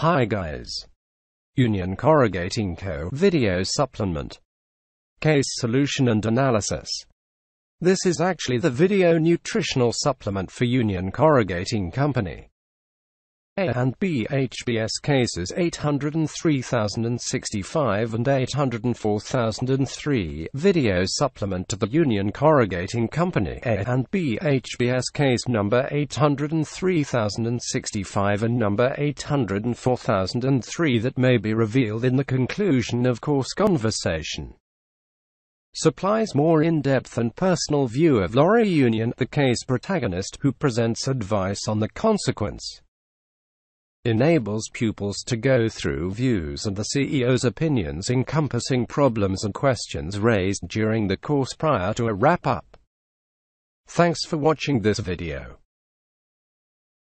Hi guys. Union Corrugating Co. Video Supplement. Case Solution and Analysis. This is actually the video nutritional supplement for Union Corrugating Company. A and B HBS cases 803,065 and 804,003 video supplement to the Union Corrugating Company. A and B HBS case number 803,065 and number 804,003 that may be revealed in the conclusion of course conversation. Supplies more in-depth and personal view of Laurie Union, the case protagonist, who presents advice on the consequence enables pupils to go through views and the CEO's opinions encompassing problems and questions raised during the course prior to a wrap-up. Thanks for watching this video.